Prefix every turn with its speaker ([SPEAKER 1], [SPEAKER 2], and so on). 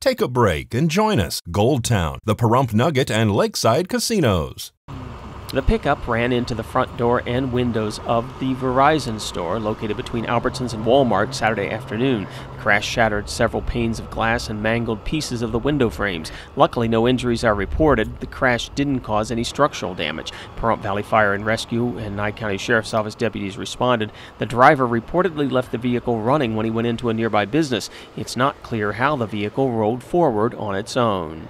[SPEAKER 1] Take a break and join us. Gold Town, the Pahrump Nugget, and Lakeside Casinos.
[SPEAKER 2] The pickup ran into the front door and windows of the Verizon store located between Albertsons and Walmart Saturday afternoon. The crash shattered several panes of glass and mangled pieces of the window frames. Luckily, no injuries are reported. The crash didn't cause any structural damage. Pahrump Valley Fire and Rescue and Nye County Sheriff's Office deputies responded. The driver reportedly left the vehicle running when he went into a nearby business. It's not clear how the vehicle rolled forward on its own.